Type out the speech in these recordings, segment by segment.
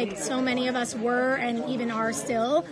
like so many of us were and even are still,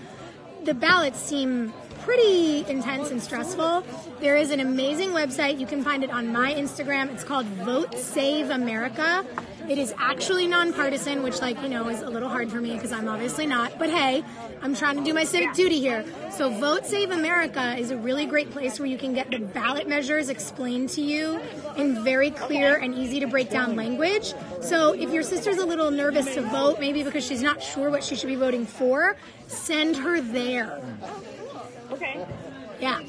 the ballots seem pretty intense and stressful. There is an amazing website. You can find it on my Instagram. It's called Vote Save America. It is actually nonpartisan, which, like, you know, is a little hard for me because I'm obviously not. But hey, I'm trying to do my civic duty here. So, Vote Save America is a really great place where you can get the ballot measures explained to you in very clear and easy to break down language. So, if your sister's a little nervous to vote, maybe because she's not sure what she should be voting for, send her there. Okay. Yeah.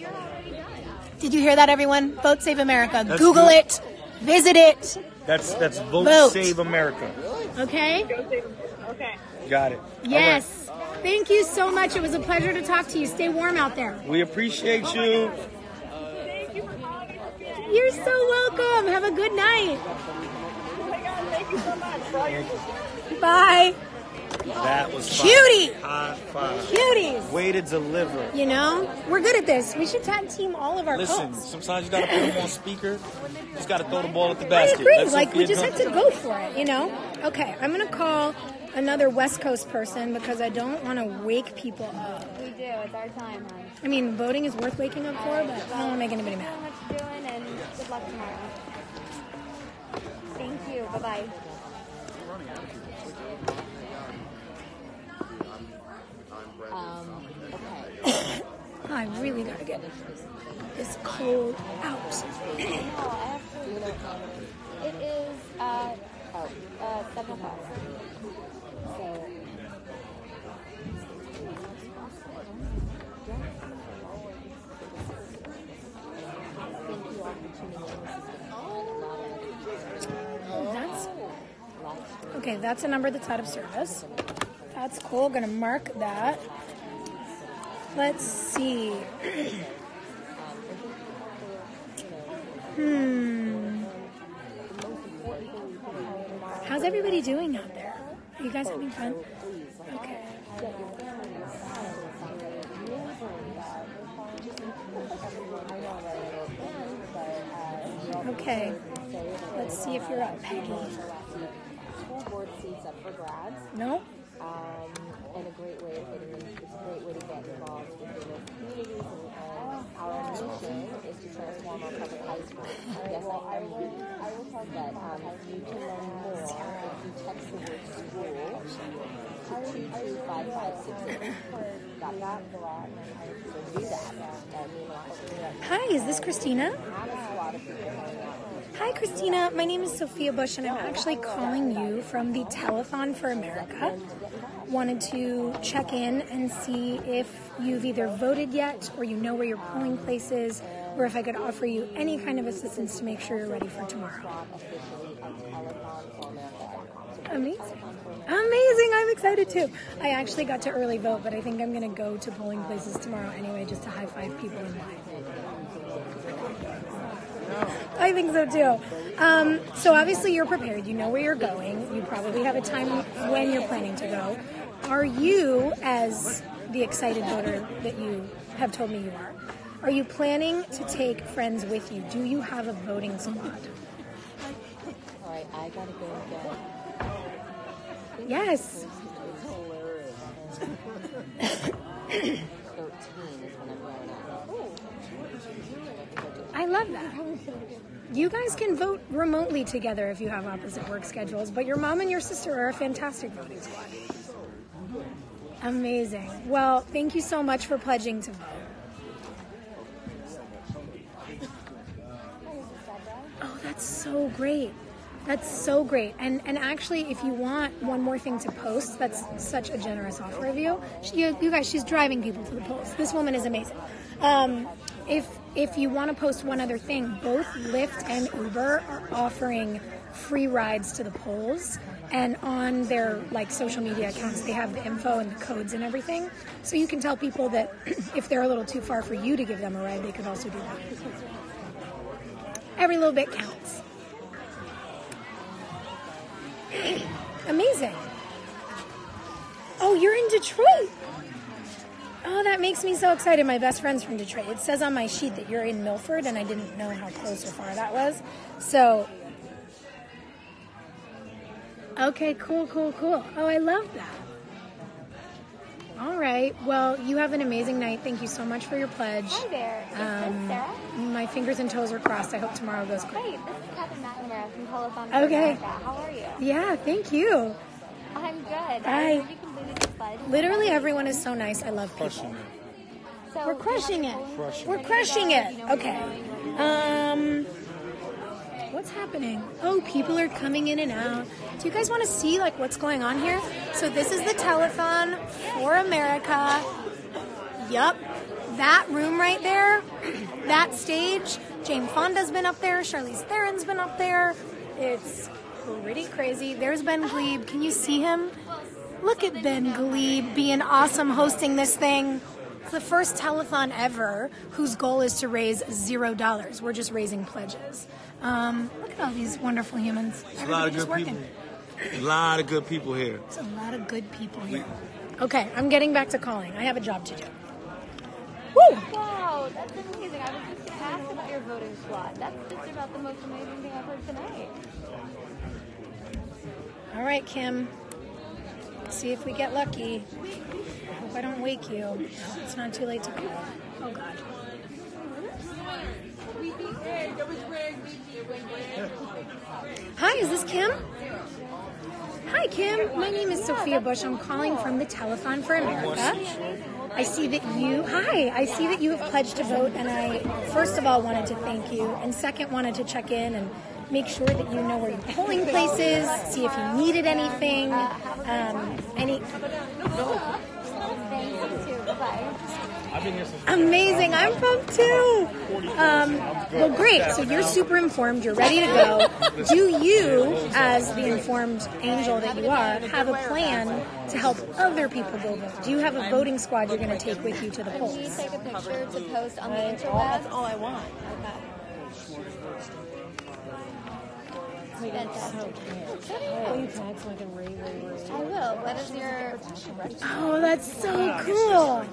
Did you hear that, everyone? Vote Save America. That's Google good. it. Visit it. That's that's vote, Vote. save America. Okay? Go save. Okay. Got it. Yes. Thank you so much. It was a pleasure to talk to you. Stay warm out there. We appreciate you. Oh Thank you for calling us. You're so welcome. Have a good night. My God, thank you so much for all your Bye. That was fun. Cutie. High five. Cuties. Way to deliver. You know, we're good at this. We should tag team all of our Listen, calls. sometimes you gotta put them on speaker. Just gotta throw the ball at the basket. I agree. Let Like, we just dunk have to go for it, you know? Okay, I'm going to call another West Coast person because I don't want to wake people up. We do. It's our time, hon. I mean, voting is worth waking up for, but I don't want to make anybody So mad. much doing, and good luck tomorrow. Thank you. Bye bye. Um, okay. I really got to get this It's cold out. Oh. It is uh, oh, uh, seven o'clock. So. Thank you all for tuning in. This has been a lot of That's okay. That's a number that's out of service. That's cool. Gonna mark that. Let's see. Hmm. How's everybody doing out there? Are you guys having fun? Okay. Okay. Let's see if you're up, Peggy. School board seats up for grads. No? um, and a great way of getting it's a great way to get involved with the communities and, our mission is to transform our public high school. Yes, I, I will. I will tell that um, you can learn more if you text the word school to two two five five six eight. Got that? So do that. That means a lot. Hi, is this Christina? Honest, a lot of people hang out. Hi, Christina. My name is Sophia Bush, and I'm actually calling you from the Telethon for America. Wanted to check in and see if you've either voted yet, or you know where your polling place is, or if I could offer you any kind of assistance to make sure you're ready for tomorrow. Amazing. Amazing. I'm excited too. I actually got to early vote, but I think I'm going to go to polling places tomorrow anyway just to high five people in line. I think so too. Um, so obviously you're prepared. You know where you're going. You probably have a time when you're planning to go. Are you, as the excited voter that you have told me you are, are you planning to take friends with you? Do you have a voting squad? All right, I gotta go again. Yes. Thirteen is when I'm going out. I love that. You guys can vote remotely together if you have opposite work schedules, but your mom and your sister are a fantastic voting squad. Amazing. Well, thank you so much for pledging to vote. Oh, that's so great. That's so great. And and actually, if you want one more thing to post, that's such a generous offer of you. She, you, you guys, she's driving people to the polls. This woman is amazing. Um, if if you want to post one other thing, both Lyft and Uber are offering free rides to the polls. And on their like social media accounts, they have the info and the codes and everything. So you can tell people that if they're a little too far for you to give them a ride, they could also do that. Every little bit counts. Amazing. Oh, you're in Detroit. Oh, that makes me so excited. My best friend's from Detroit. It says on my sheet that you're in Milford, and I didn't know how close or far that was. So, Okay, cool, cool, cool. Oh, I love that. All right. Well, you have an amazing night. Thank you so much for your pledge. Hi there. Is Um, this Sarah? My fingers and toes are crossed. I hope tomorrow goes great. Hey, this is Katherine McNamara from Telethon Okay. How are you? Yeah, thank you. I'm good. Hi. I heard you completed your pledge. Literally everyone is so nice. I love people. Crushing it. So We're crushing it. Crushing We're it. crushing it. Okay. Um, what's happening? Oh, people are coming in and out. Do you guys want to see like what's going on here? So this is the telethon for America. Yup. That room right there, that stage. Jane Fonda's been up there. Charlize Theron's been up there. It's pretty crazy. There's Ben Gleib. Can you see him? Look at Ben Gleib being awesome hosting this thing. It's the first telethon ever whose goal is to raise zero dollars. We're just raising pledges. Um, look at all these wonderful humans. There's a lot of good working. people. A lot of good people here. There's a lot of good people here. Okay, I'm getting back to calling. I have a job to do. Woo! Wow, that's amazing. I was just going to ask about your voting squad. That's just about the most amazing thing I've heard tonight. All right, Kim. See if we get lucky. I hope I don't wake you. It's not too late to call. Oh God. Hi, is this Kim? Hi, Kim. My name is Sophia Bush. I'm calling from the Telethon for America. I see that you, hi, I see that you have pledged to vote, and I, first of all, wanted to thank you, and second, wanted to check in and make sure that you know where your polling place is, see if you needed anything, um, any. Thank you, too. Bye. I've been here since. Amazing, I'm pumped too. Um, well, great. So you're super informed. You're ready to go. Do you, as the informed angel that you are, have a plan to help other people go vote? Do you have a voting squad you're going to take with you to the Can you polls? take a picture to post on the internet. That's all I want. Fantastic. Will you tag so I can rate, rate, rate? I will. What is your Oh, that's so cool.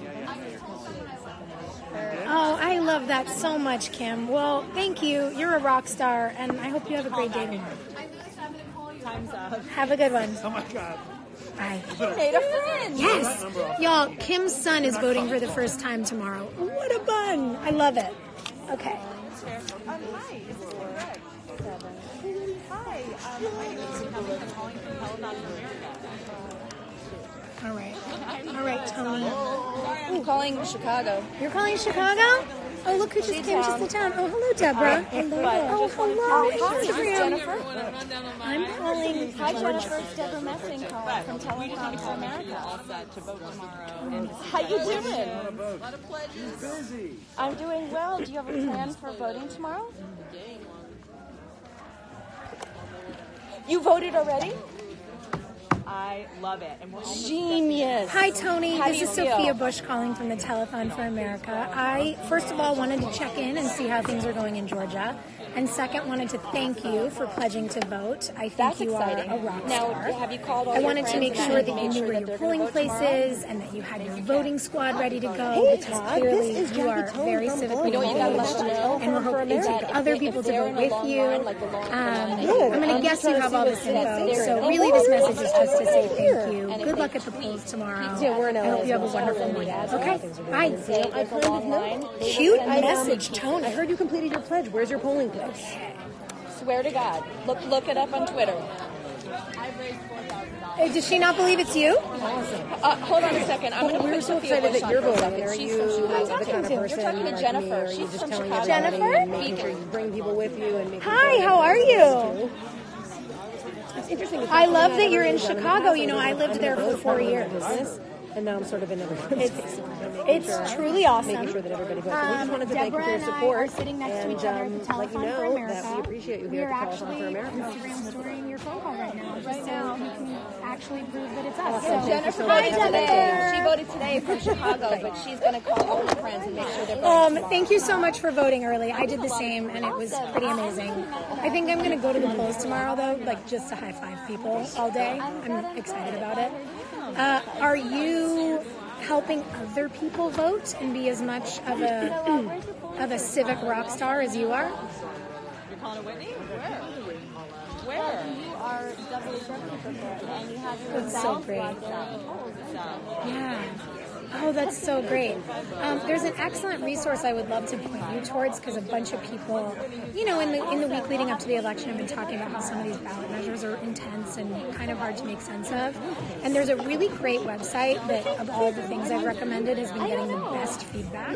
Oh, I love that so much, Kim. Well, thank you. You're a rock star, and I hope you have a great day tomorrow. Time's up. Have a good one. Oh my God. Bye. Made a friend. Yes! Y'all, Kim's son is voting for the first time tomorrow. What a bun! I love it. Okay. Oh, Um, hi, is this correct? Hi, um, my name is Kelly. I'm calling from Peloton America. All right. All right, Tony. I'm calling Chicago. You're calling Chicago? Oh, look who just came to the town. Oh, hello, Deborah. Hello. Oh, hello. Hi, this is Instagram. Jennifer. I'm calling Hi, Georgia. Jennifer. It's Deborah Messing calling from Telethon America. All set to vote tomorrow. How you doing? I'm doing well. Do you have a plan for voting tomorrow? You voted already? I love it. And we're almost Genius. Hi, Tony. How this is feel? Sophia Bush calling from the Telethon for America. I, first of all, wanted to check in and see how things are going in Georgia. And second, wanted to thank you for pledging to vote. I think That's you exciting. are a rock Now, star. have you called all I your wanted to make sure that you knew sure where that your polling gonna place tomorrow? is and that you had your voting squad ready to go Hey, because Todd, clearly this is you are Tone very from civically You know you gotta engaged. let them know And we're hoping to America. take other If people to they're vote with you. line, like the long- the Um, line, I'm going to I'm guess you have all what's this in info. So Oh, really, this message is just to say thank you. And Good luck at the polls tomorrow. Yeah, we're in I hope you have a wonderful morning. Okay, bye. going a long line. Cute message message, I heard you completed your pledge. Where's your polling place? Swear to God. Look look it up on Twitter. Uh, Does she not believe it's you? Uh, hold on a second. I'm going to put so Sophia excited Bush that you're for a voting. second. And are She's you from Chicago. the kind of You're talking to like me, or Jennifer. are you She's just from telling Chicago. everybody Jennifer? making sure you bring people with you and making Hi, sure how are everybody you? knows? It's interesting. I love that you're in Chicago. You know, I lived there for four years. Business, And now I'm sort of in another It's, space. it's truly awesome. Making sure that everybody votes. So we Um, just wanted to thank you Deborah for your and I support. are sitting next to each other at the um, Telethon let you for know America. that we appreciate you We here are at the Telethon actually for America. Instagram storying your phone call right now, just so you can actually prove that it's us. Awesome. So, Jennifer so voted much. today. She voted today from Chicago, but she's going to call all her friends and make sure they're voting Um, thank you so much for voting early. I did the same, and it was pretty amazing. I think I'm going to go to the polls tomorrow, though, like just to high five people all day. I'm excited about it. Uh, are you helping other people vote and be as much of a of a civic rock star as you are? You're calling a Whitney? Where? Where? You are double and you have your That's so great. locked up. So, Yeah. Oh, that's so great. Um, there's an excellent resource I would love to point you towards because a bunch of people, you know, in the in the week leading up to the election, have been talking about how some of these ballot measures are intense and kind of hard to make sense of. And there's a really great website that, of all the things I've recommended, has been getting the best feedback,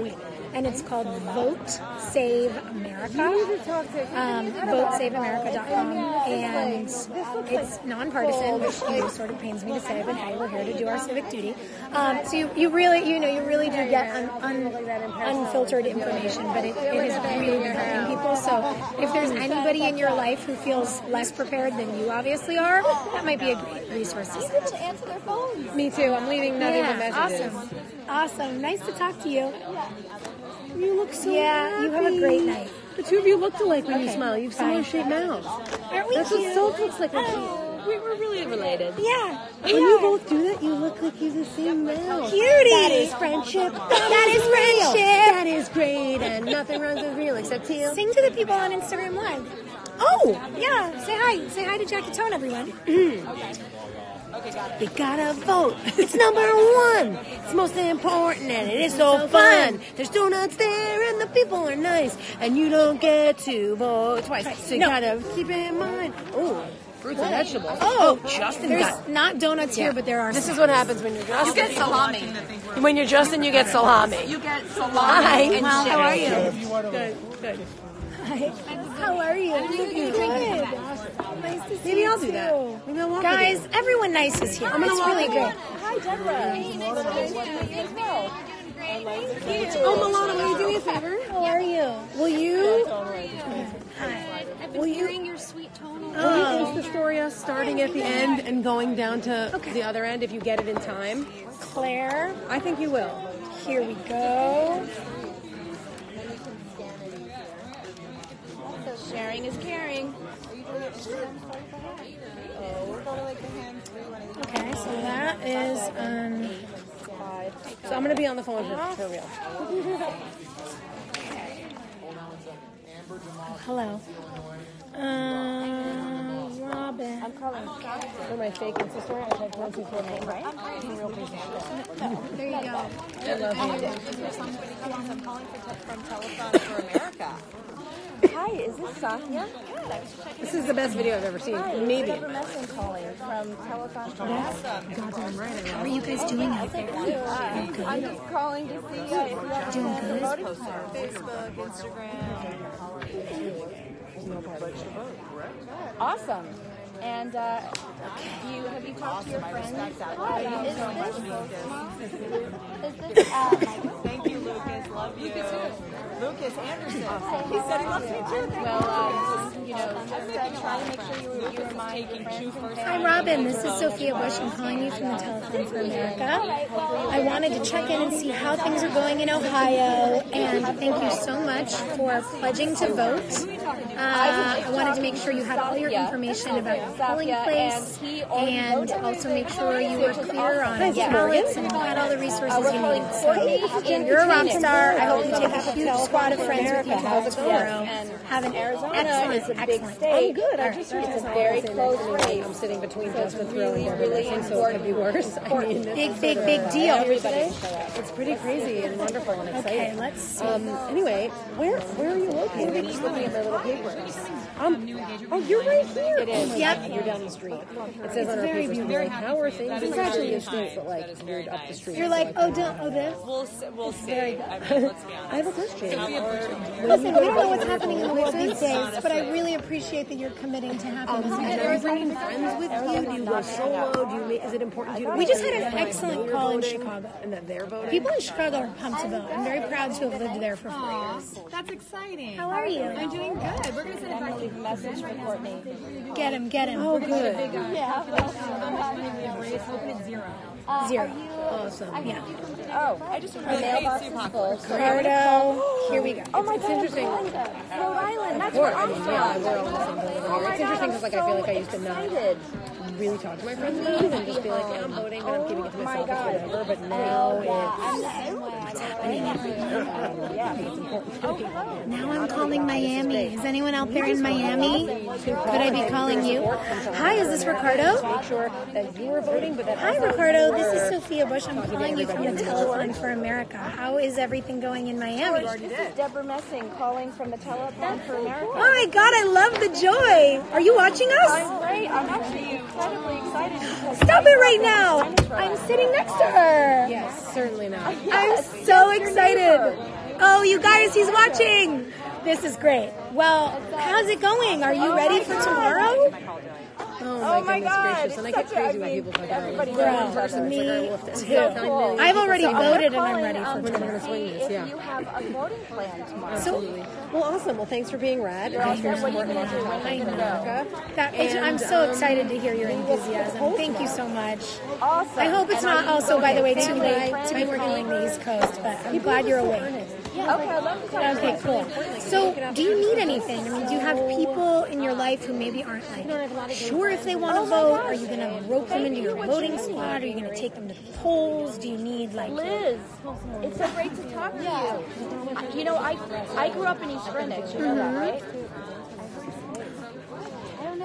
and it's called Vote Save America. Um, VoteSaveAmerica.com, and it's nonpartisan, which you know, sort of pains me to say, but hey, we're here to do our civic duty. Um, so you, you really, you know, you really do get un, un, unfiltered information, but it, it is really been helping people. So if there's anybody in your life who feels less prepared than you obviously are, that might be a great resource to send. to answer their phones. Me too. I'm leaving nothing but Yeah, messages. awesome, awesome. Nice to talk to you. You look so Yeah, you have a great night. The two of you look alike when you smile. You have similar shaped mouths. Aren't we That's cute? what Soph looks like when she. Oh. We were really related. Yeah. When you both do that, you look like you're the same mouth. Cutie. That is friendship. That is real. friendship. That is great, and nothing rhymes with real except teal. Sing to the people on Instagram Live. Oh, Yeah, say hi. Say hi to Jackie Tohn, everyone. Mm. you gotta vote. It's number one. It's most important, and it is so fun. There's donuts there, and the people are nice, and you don't get to vote twice. So you No. gotta keep it in mind. Oh, fruits and vegetables. Oh, Justin There's got. not donuts here, but there are. This some. is what happens when you're Justin. You get salami. When you're Justin, you get salami. You get salami. Hi. and Well, how are you? Good, good. Hi. How are you? Good. Nice to see Maybe you I'll do that. Maybe I'll walk Guys, everyone nice is here. gonna It's walk really with great. Hi, Deborah. You. Oh, Milana, will you do me a favor? How are you? Will you? Hi. Will you? your sweet tone. Will you Insta story us starting at the end and going down to the other end if you get it in time? Claire, I think you will. here we go. Sharing is caring. Okay, so that is um. So I'm gonna be on the phone for, for real. Hello. Uh, Robin. I'm calling. For my fake Insta story, I typed one, two, four, nine, right? There you go. I love you. I'm calling for, from Telethon for America. Hi, is this Sonia? This is the best video I've ever seen. Hi, Maybe. Deborah Messing calling from Telethon for America. Goddamn right. How are you guys doing out there? Uh, I'm just calling to see uh, if you have Doing a good? voting card. Facebook, Instagram. Awesome. And uh, do you have you talked to your friends? Hi, is this? Is this? Uh, Thank you, Lucas. Love you. Lucas Anderson. He said he loves me too. well, uh, you know, just trying to make sure you, you remind your friends and Hi, Robin. This is Sophia Bush. I'm calling you from the Telethon for America. I wanted to check in and see how things are going in Ohio, and thank you so much for pledging to vote. Uh, I wanted to make sure you had all your information about your polling place, and also make sure you were clear on ballots and had all the resources you needed. So, you're a rock star. I hope you take a huge squad of friends with you to vote tomorrow. Have an Arizona excellent, is a big state. I'm good. I All just right. reached It's a very close race. I'm sitting between Justin Theroux and really, Deborah really Messing, so it could be worse. I mean, Big, big, sort big deal. It's pretty crazy and wonderful and exciting. Okay, let's see. Um, anyway, where where are you located? I'm just looking at my little papers. Um, oh, you're right here. It is. Yep. You're down the street. It says on our papers, like, how are things? It's actually a street, but like you're up the street. You're like, oh, don't, oh, this. We'll, we'll see. I mean, let's be honest. I have a question. Listen, we don't know what's happening in the world these days, but I really appreciate that you're committing to happiness. Um, Are you bringing friends with you? Do you go solo? Do you? ma- Is it important to you? We just had an that you know excellent call in Chicago. and that they're voting. People in Chicago are pumped to vote. I'm very proud to have lived there for four years. That's exciting. How are you? I'm doing good. We're going to send it back to you. Message for Courtney. Get him, get him. Oh, good. Uh, Zero. Are? Awesome. Yeah. Oh, I just my mailbox is full. Cardo. Here we go. Oh my It's God, interesting. Rhode Island. That's Of where. I I'm from. yeah, we're all in the same building Oh It's interesting because I'm like I feel like I used to not excited. really talk to my friends about it and just be like, yeah, I'm voting, but I'm keeping it to myself. south or whatever, but now What's happening Now I'm calling Miami. Is anyone out there in Miami? Could I be calling you? Hi, is this Ricardo? it's make sure that you are voting, but that Hi, Ricardo. This is Sophia Bush. I'm calling you from the telethon for America. How is everything going in Miami? This is Deborah Messing calling from the telethon for America. Oh my God, I love the joy. Are you watching us? I'm great. I'm actually incredibly excited Stop it right now. I'm sitting next to her. Yes, certainly not. I'm so excited. Oh, you guys, he's watching. This is great. Well, how's it going? Are you ready for tomorrow? Oh my, my goodness God, gracious! And I it's get such a- crazy when I mean, people talk about everybody it. knows Girl, each. Me It's too. so cool. I've already so voted, and I'm ready um, for to tomorrow. swing see this, yeah. If you have a voting plan tomorrow. Absolutely. Well, awesome. Well, thanks for being rad. You're all Thanks for set. What are you gonna do? When are you gonna go? America. I'm so um, excited to hear your enthusiasm. Thank you so much. Awesome. I hope it's not also, by the way, too late friends, to be working on the East Coast, but I'm glad you're awake. Okay, I'd love to talk Okay, cool. So, do you need anything? I mean, do you have people in your life who maybe aren't like sure if they want to oh vote? Are you going to rope them into your voting squad? Are you going to take them to the polls? Do you need like? Liz, it's so great to talk to you. You know, I I grew up in East Greenwich. You know that, mm-hmm. right?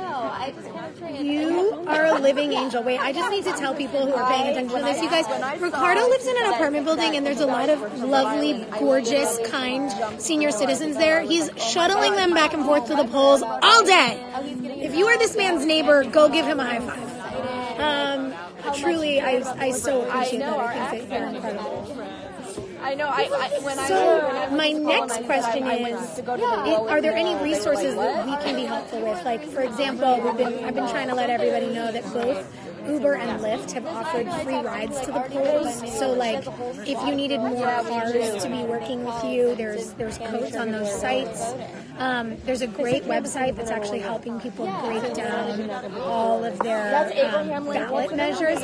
I just kind of trying You are a living angel. Wait, I just need to tell people who are paying attention to this. You guys, Ricardo lives in an apartment building, and there's a lot of lovely, gorgeous, kind senior citizens there. He's shuttling them back and forth to the polls all day. If you are this man's neighbor, go give him a high five. Um, truly, I, I so appreciate that. I think that you're incredible. I know. I, I when I So my next question I is: to go to the i- Are there any resources that we can be helpful with? Like, for example, we've been I've been trying to let everybody know that both Uber and Lyft have offered free rides to the polls. So, like, if you needed more cars to be working with you, there's there's codes on those sites. Um, there's a great website that's actually helping people break down all of their um, ballot measures.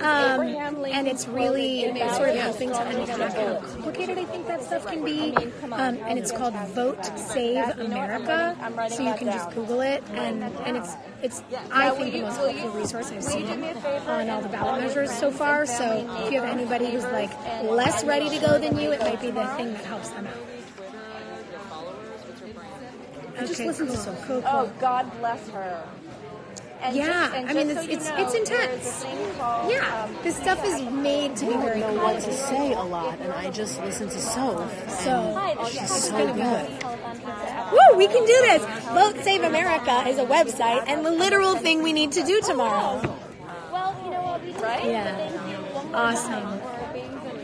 Um, and it's really sort of helping to understand how complicated I think that stuff can be. Um, and it's called Vote Save America. So you can just Google it, and and it's it's I think the most helpful resource I've seen on all the ballot measures so far. So if you have anybody who's like less ready to go than you, it might be the thing that helps them out. Okay, cool, cool, cool. Oh, God bless her. And Yeah, just, and I mean, just it's- so it's- you it's intense. There's a thing called, Yeah, um, this stuff is made to be very know what to say a lot, and I just listen to Soph. So She's so good. Woo, we can do this. Vote Save America is a website and the literal thing we need to do tomorrow. Well, you know what? We just Yeah. Awesome.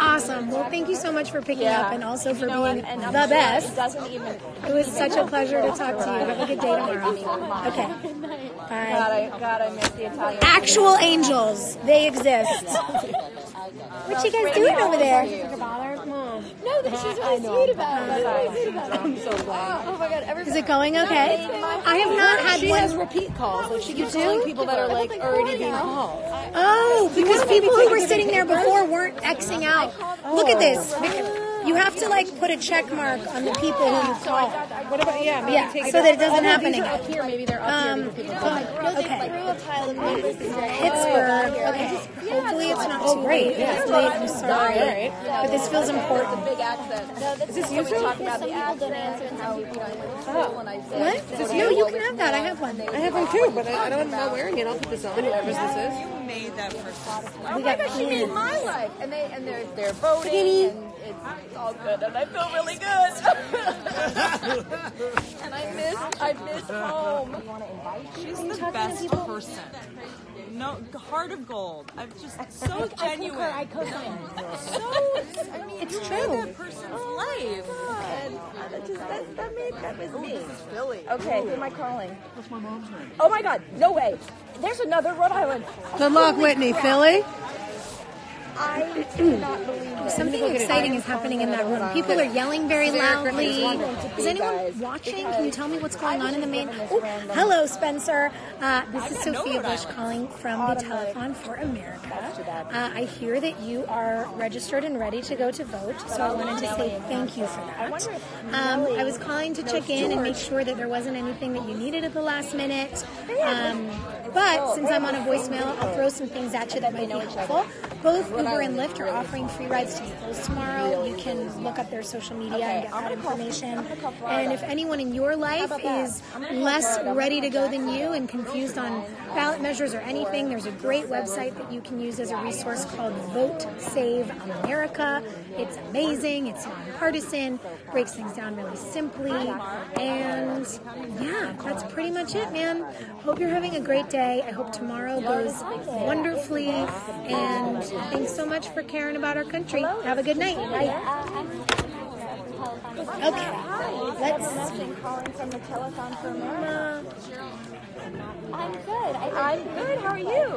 Awesome. Well, thank you so much for picking up and also for You know being And the best. It doesn't even. It was such a pleasure to talk to you. Have a good day tomorrow. Okay. God, Bye. I, God, I miss the Italian. Actual angels. They exist. What you guys doing over there? No, that she's really sweet about it. Really sweet about it. I'm so glad. Oh, oh my God, everybody. Is it going okay? I have not had She one. has repeat calls. Like she keeps do? calling people that are like already being called. Oh, because people who were sitting there before weren't Xing out. Look at oh. this. You have to like put a check mark on the people who you call. What about yeah? Maybe Yeah, take so that it doesn't oh, happen again. up here. Maybe they're up Um, here. because people call. okay. Pittsburgh. Okay. Hopefully it's not too great. Hopefully, I'm sorry. But this feels important. Big accent. No, this is this you talk about the accent and how you know I went to school and I said. What? No, you can have that. I have one. I have one too, but I, I don't know wearing it. I'll put this on. Whoever this is. Made that first. Oh We my got gosh, she made my life, and they and they're they're voting, and it's, it's all good, and I feel really good. and I miss I miss home. She's the best person. No, heart of gold. I'm just so genuine. I co-sign. So, I mean, It's you true. made that person's oh life. And that just that, that made that was me. Okay, who am I calling? What's my mom's name? Oh my God! No way! There's another Rhode Island. Good luck, Whitney. Philly. I cannot believe this. Something exciting is happening in that room. People are yelling very loudly. Is anyone watching? Can you tell me what's going on in the main? Oh, hello, Spencer. Uh, this is Sophia Bush calling from the Telethon for America. Uh, I hear that you are registered and ready to go to vote, so I wanted to say thank you for that. Um, I was calling to check in and make sure that there wasn't anything that you needed at the last minute. Um, but since I'm on a voicemail, I'll throw some things at you that might be helpful. Both Uber and Lyft are offering free rides to polls tomorrow. You can look up their social media and get that information. And if anyone in your life is less ready to go than you and confused on ballot measures or anything, there's a great website that you can use as a resource called Vote Save America. It's amazing, it's nonpartisan, breaks things down really simply. And yeah, that's pretty much it, man. Hope you're having a great day. I hope tomorrow goes wonderfully. And thanks so much for caring about our country. Have a good night. Bye. Okay, let's see. calling from the Telethon for America. I'm good. I, am good. How are you?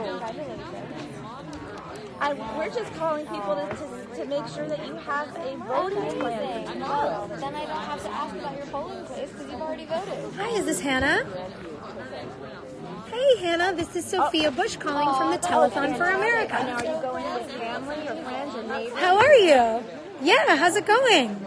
I, we're just calling people to, to, to make sure that you have a voting plan for tomorrow. Then I don't have to ask about your polling place because you've already voted. Hi, is this Hannah? Hey, Hannah, this is Sophia oh. Bush calling from the oh, Telethon for America. are you going with family or friends or neighbors? How are you? Yeah, how's it going?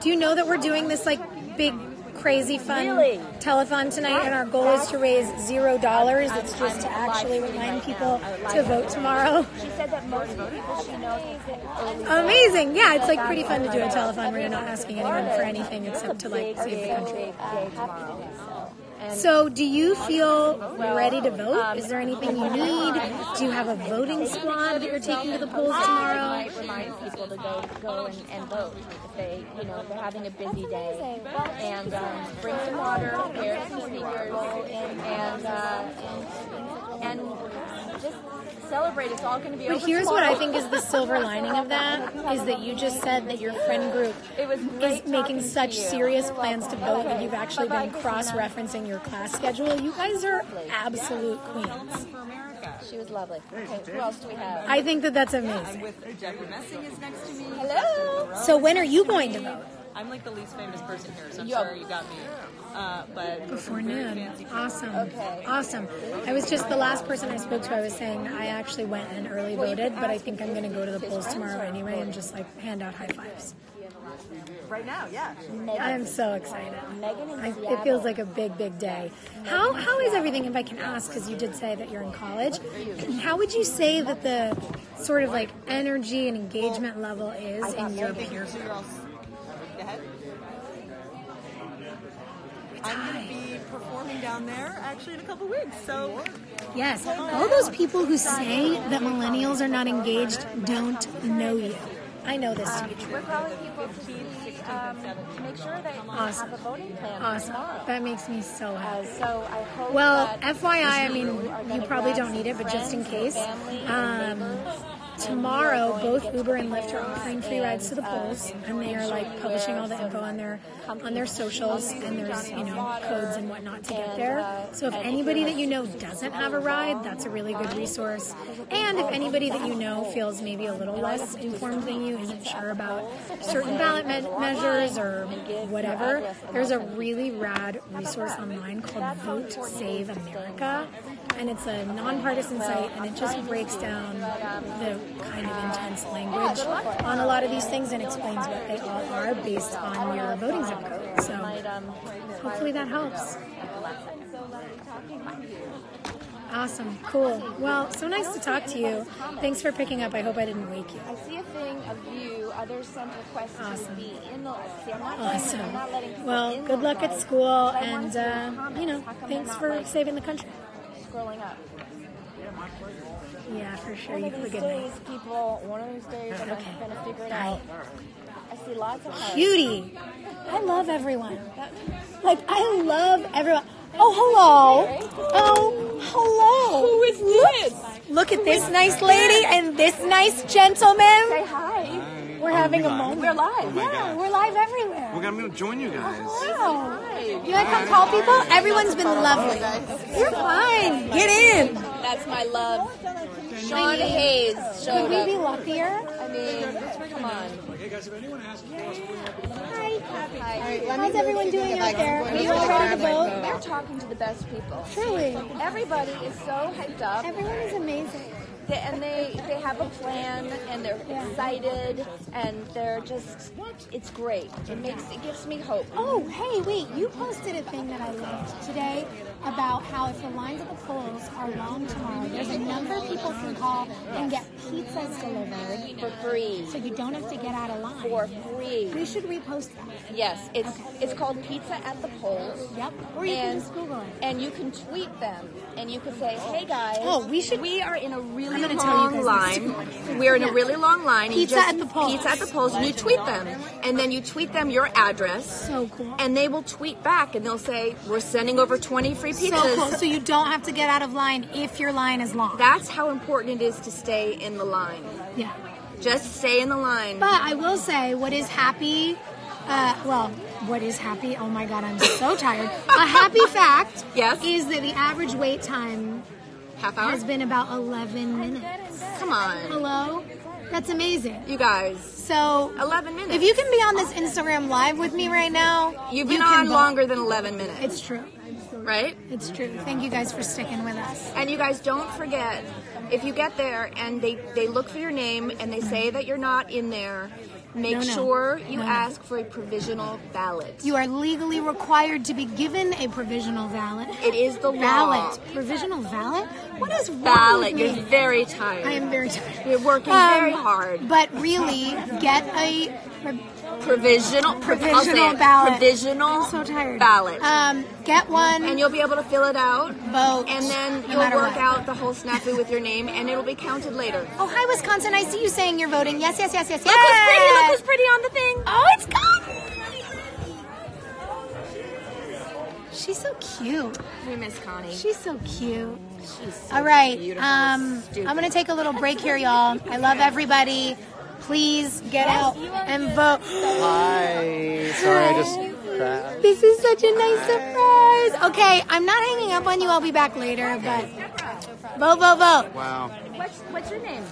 Do you know that we're doing this like big, crazy fun Really? telethon tonight, and our goal is to raise zero dollars? It's just to actually remind people to vote tomorrow. She said that most people she knows Amazing! Yeah, it's like pretty fun to do a telethon where you're not asking anyone for anything except to like save the country. So, do you feel ready to vote? Is there anything you need? Do you have a voting squad that you're taking to the polls tomorrow? remind people to go go and, and vote if they you know they're having a busy day and um, bring some water, prepare some sneakers, and uh, and, and just celebrate. It's all going to be But over here's what I think is the silver lining of that is that you just said that your friend group It was is making talking to such you. serious plans to vote that you've actually been Bye-bye, cross-referencing your class schedule. You guys are absolute queens. She was lovely. Okay, who else do we have? I think that that's amazing. With Jeffrey Messing is next to me. Hello. So when are you going to vote? I'm like the least famous person here, so I'm You- sorry you got me. Uh, but Before noon. Awesome. Okay. Awesome. I was just the last person I spoke to. I was saying I actually went and early voted, but I think I'm going to go to the polls tomorrow anyway and just like hand out high fives. right now, yeah. I'm so excited. Megan in I, it feels like a big, big day. How how is everything? If I can ask, because you did say that you're in college, how would you say that the sort of like energy and engagement level is in your peer group? you're all. s- Go ahead. It's I'm going to be performing down there actually in a couple weeks. So Yes, all those people who say that millennials are not engaged don't know you. I know this to be true. We're calling people to see, um, make sure that Awesome. have a voting plan Awesome. tomorrow. That makes me so Uh, happy. so I hope Well, FYI, I mean, you are you gonna probably don't need it, but just in case, um, tomorrow both Uber and Lyft are offering free rides to the polls, and they are like publishing all the info on their on their socials, and there's you know codes and whatnot to get there. So if anybody that you know doesn't have a ride, that's a really good resource. And if anybody that you know feels maybe a little less informed than you, isn't sure about certain ballot me- measures or whatever, there's a really rad resource online called Vote Save America. And it's a nonpartisan site, and it just breaks down the kind of intense language on a lot of these things and explains what they all are based on your voting zip code. So hopefully that helps. Awesome, cool. Well, so nice to talk to you. Thanks for picking up. I hope I didn't wake you. I see a thing of you. Others sent requests Awesome. to be in the. See, I'm not letting- I'm not letting Well, good luck at school, But I wanted and uh, you know, How come they're thanks for saving the country. Scrolling up. Yeah, for sure. One You of these days, people. One of these days, I'm Okay. gonna figure it out. I see lots of hearts. Cutie. I love everyone. Like I love everyone. Oh, hello. Oh, hello. Who is this? Look at this nice lady and this nice gentleman. Say hi. We're oh, having a live? moment. We're live. Oh Yeah, God. we're live everywhere. We're gonna join you oh, guys. Wow. You like come call people? Everyone's been lovely. You're fine. Get in. That's my love. Sean Hayes Could we be luckier? I mean, come on. Hey guys, if anyone asks, yeah. hi. How's everyone doing out there? Are you all ready to vote? We're talking to the best people. Truly. Everybody is so hyped up. Everyone is amazing. They, and they they have a plan and they're excited and they're just it's great. It makes it gives me hope. Oh, hey, wait. You posted a thing that I loved today about how if the lines at the polls are long tomorrow, there's a number of people can call and get pizzas delivered For free. so you don't have to get out of line. For free. We should repost that. Yes, it's it's called Pizza at the Polls. Yep. Or you can And- just Google it. And you can tweet them, and you can say, "Hey guys, Oh, we should- We are in a really I'm gonna tell you long line. We're in a really long line. Pizza at the polls. Pizza at the polls, and you tweet them, and then you tweet them your address, So cool. and they will tweet back, and they'll say, "We're sending over 20 free So pizzas." cool. So you don't have to get out of line if your line is long. That's how important it is to stay in the line. yeah. Just stay in the line. But I will say, what is happy? Uh, well, what is happy? Oh my god, I'm so tired. A happy fact Yes. is that the average wait time Half hour. has been about 11 minutes. Come on, Hello? That's amazing. you guys. So, 11 minutes. if you can be on this Instagram live with me right now, You've been can on longer than 11 minutes, It's true. Right? It's true. Thank you guys for sticking with us. And you guys don't forget, if you get there and they, they look for your name and they say that you're not in there, make No, no. sure you No, ask for a provisional ballot. You are legally required to be given a provisional ballot. It is the law. Ballot. Provisional ballot? What is wrong Ballot. You're very tired. I am very tired. You're working Um, very hard. But really, get a pro- Provisional. I'll say provisional it, ballot. Provisional I'm so tired. ballot. Um, get one. and you'll be able to fill it out. vote. And then no you'll work what. out the whole snafu with your name, and it'll be counted later. Oh, hi, Wisconsin. I see you saying you're voting. Yes, yes, yes, yes, yes. Look who's pretty! Look who's pretty on the thing! Oh, it's gone. She's so cute. We miss Connie. She's so cute. She's so All right. Um. I'm going to take a little break here, y'all. I love everybody. Please get out and vote. Hi. Sorry, I just crashed. This is such a nice surprise. Okay, I'm not hanging up on you. I'll be back later, but vote, vote, vote. Wow. What's, what's your name?